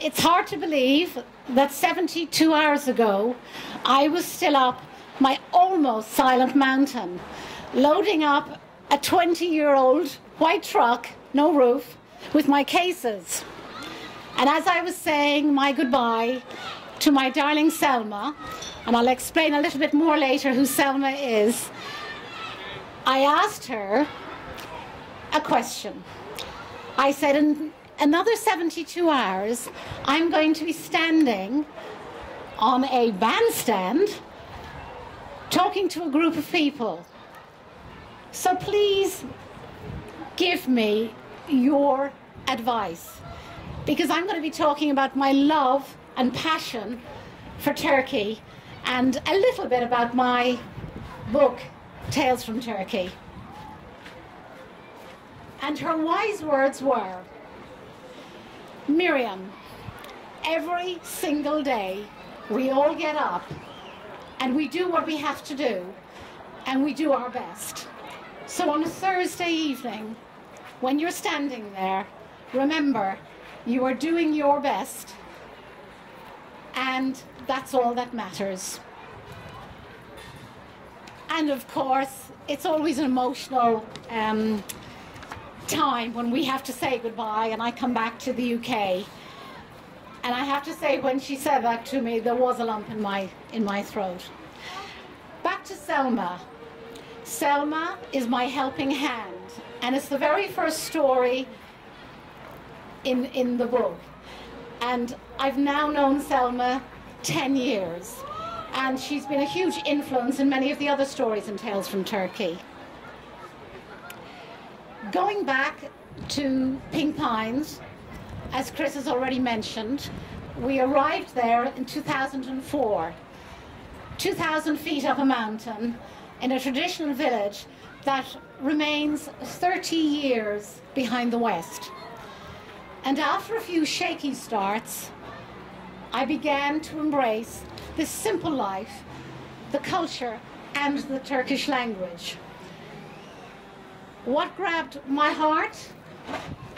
it's hard to believe that 72 hours ago, I was still up my almost silent mountain, loading up a 20 year old white truck, no roof, with my cases. And as I was saying my goodbye to my darling Selma, and I'll explain a little bit more later who Selma is, I asked her a question. I said, in another 72 hours, I'm going to be standing on a bandstand talking to a group of people. So please give me your advice because I'm going to be talking about my love and passion for Turkey and a little bit about my book, Tales from Turkey. And her wise words were Miriam, every single day we all get up and we do what we have to do and we do our best. So on a Thursday evening, when you're standing there, remember you are doing your best and that's all that matters. And of course, it's always an emotional um, time when we have to say goodbye and I come back to the UK. And I have to say, when she said that to me, there was a lump in my, in my throat. Back to Selma. Selma is my helping hand, and it's the very first story in, in the book. And I've now known Selma 10 years, and she's been a huge influence in many of the other stories and tales from Turkey. Going back to Pink Pines, as Chris has already mentioned, we arrived there in 2004, 2,000 feet up a mountain in a traditional village that remains 30 years behind the West. And after a few shaky starts, I began to embrace this simple life, the culture, and the Turkish language. What grabbed my heart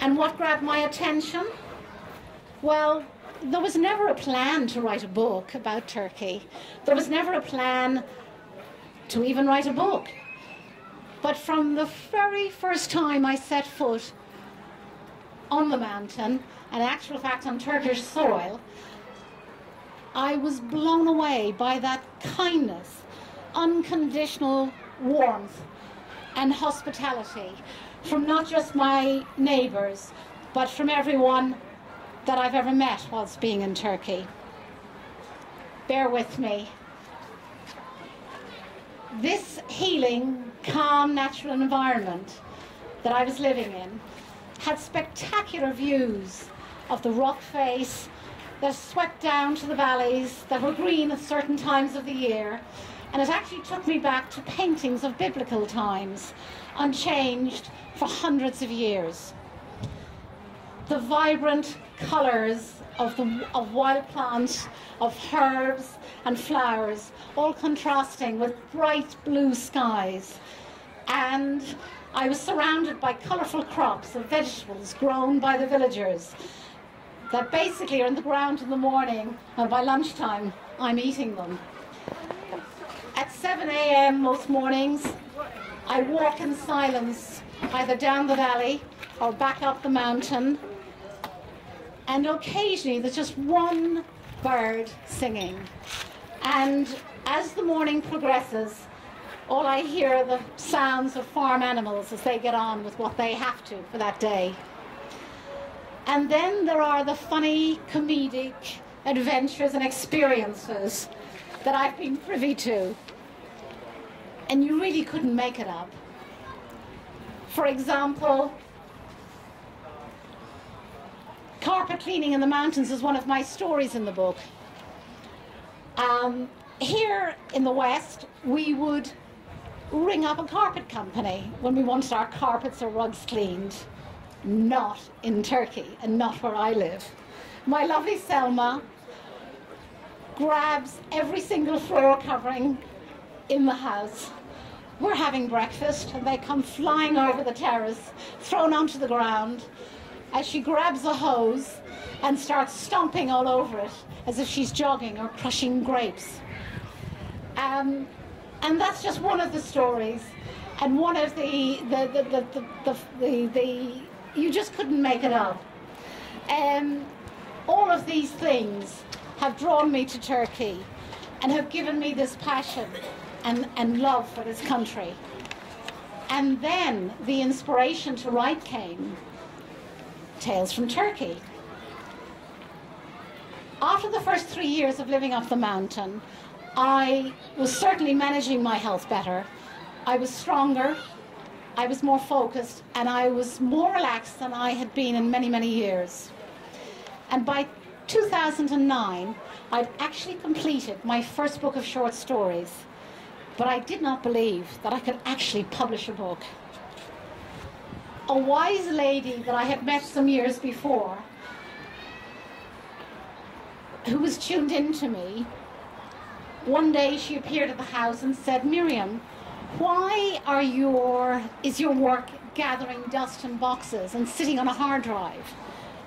and what grabbed my attention? Well, there was never a plan to write a book about Turkey. There was never a plan to even write a book. But from the very first time I set foot on the mountain, and actual fact on Turkish soil, I was blown away by that kindness, unconditional warmth, and hospitality from not just my neighbours, but from everyone that I've ever met whilst being in Turkey. Bear with me. This healing, calm, natural environment that I was living in had spectacular views of the rock face that swept down to the valleys that were green at certain times of the year. And it actually took me back to paintings of biblical times, unchanged for hundreds of years. The vibrant colours of, the, of wild plants, of herbs and flowers, all contrasting with bright blue skies. And I was surrounded by colourful crops of vegetables grown by the villagers that basically are in the ground in the morning, and by lunchtime, I'm eating them. At 7 a.m. most mornings, I walk in silence, either down the valley or back up the mountain, and occasionally there's just one bird singing. And as the morning progresses, all I hear are the sounds of farm animals as they get on with what they have to for that day. And then there are the funny, comedic adventures and experiences that I've been privy to. And you really couldn't make it up. For example, carpet cleaning in the mountains is one of my stories in the book. Um, here in the West, we would ring up a carpet company when we wanted our carpets or rugs cleaned. Not in Turkey and not where I live. My lovely Selma grabs every single floor covering in the house. We're having breakfast and they come flying over the terrace, thrown onto the ground, as she grabs a hose and starts stomping all over it as if she's jogging or crushing grapes. Um, and that's just one of the stories and one of the the the the, the, the, the, the you just couldn't make it up. Um, all of these things have drawn me to Turkey and have given me this passion and, and love for this country. And then the inspiration to write came Tales from Turkey. After the first three years of living up the mountain, I was certainly managing my health better. I was stronger, I was more focused, and I was more relaxed than I had been in many, many years. And by 2009, I'd actually completed my first book of short stories, but I did not believe that I could actually publish a book. A wise lady that I had met some years before, who was tuned in to me, one day she appeared at the house and said, Miriam, why are your, is your work gathering dust in boxes and sitting on a hard drive?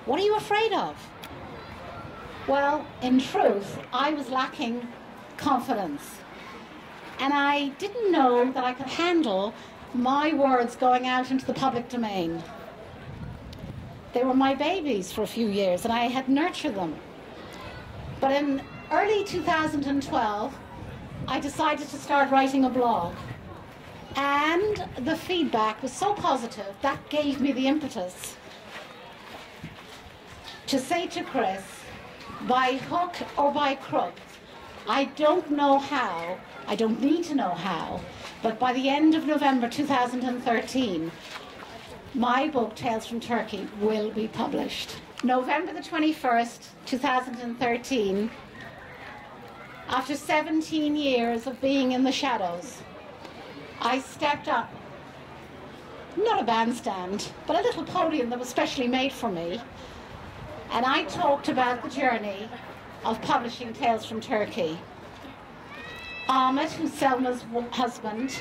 What are you afraid of? Well, in truth, I was lacking confidence. And I didn't know that I could handle my words going out into the public domain. They were my babies for a few years, and I had nurtured them. But in early 2012, I decided to start writing a blog. And the feedback was so positive, that gave me the impetus to say to Chris, by hook or by crook. I don't know how, I don't need to know how, but by the end of November 2013, my book, Tales from Turkey, will be published. November the 21st, 2013, after 17 years of being in the shadows, I stepped up, not a bandstand, but a little podium that was specially made for me, and I talked about the journey of publishing Tales from Turkey. Ahmet, who's Selma's husband,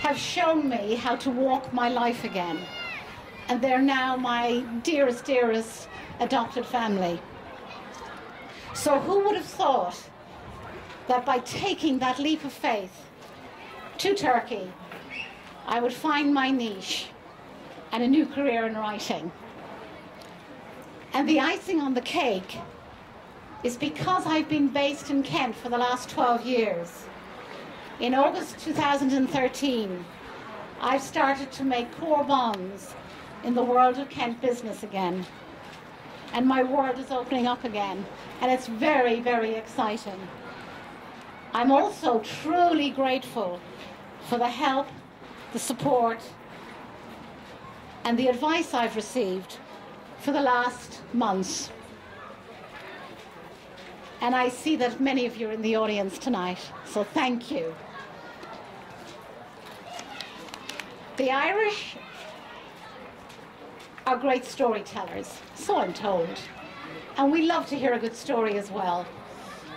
have shown me how to walk my life again. And they're now my dearest, dearest adopted family. So who would have thought that by taking that leap of faith to Turkey, I would find my niche and a new career in writing. And the icing on the cake is because I've been based in Kent for the last 12 years. In August 2013, I've started to make core bonds in the world of Kent business again. And my world is opening up again. And it's very, very exciting. I'm also truly grateful for the help, the support, and the advice I've received for the last months. And I see that many of you are in the audience tonight, so thank you. The Irish are great storytellers, so I'm told. And we love to hear a good story as well.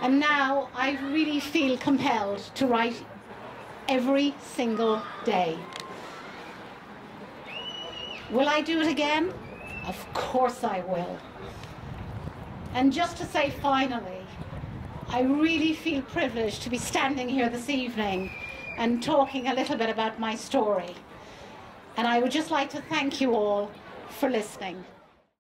And now I really feel compelled to write every single day. Will I do it again? Of course I will. And just to say finally, I really feel privileged to be standing here this evening and talking a little bit about my story. And I would just like to thank you all for listening.